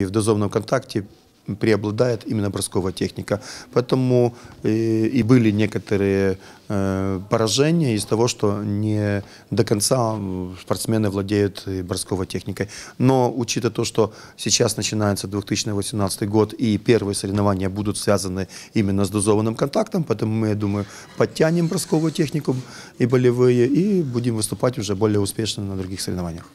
И в дозовном контакте преобладает именно бросковая техника. Поэтому э, и были некоторые э, поражения из того, что не до конца спортсмены владеют э, бросковой техникой. Но учитывая то, что сейчас начинается 2018 год и первые соревнования будут связаны именно с дозованным контактом, поэтому мы, я думаю, подтянем бросковую технику и болевые и будем выступать уже более успешно на других соревнованиях.